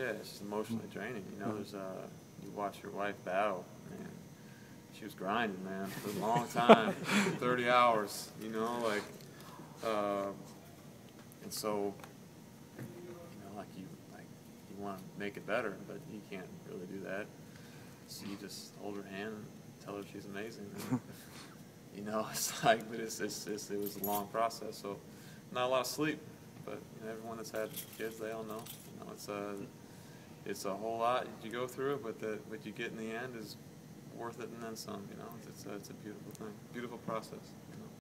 Yeah, it's just emotionally draining. You know, there's uh, you watch your wife battle, man. She was grinding, man, for a long time, 30 hours. You know, like, uh, and so, you know, like you, like you want to make it better, but you can't really do that. So you just hold her hand and tell her she's amazing. And, you know, it's like, but it's, it's, it's, it was a long process. So, not a lot of sleep, but you know, everyone that's had kids, they all know. You know, it's a, it's a whole lot you go through it, but the, what you get in the end is worth it and then some. You know, it's a, it's a beautiful thing, beautiful process.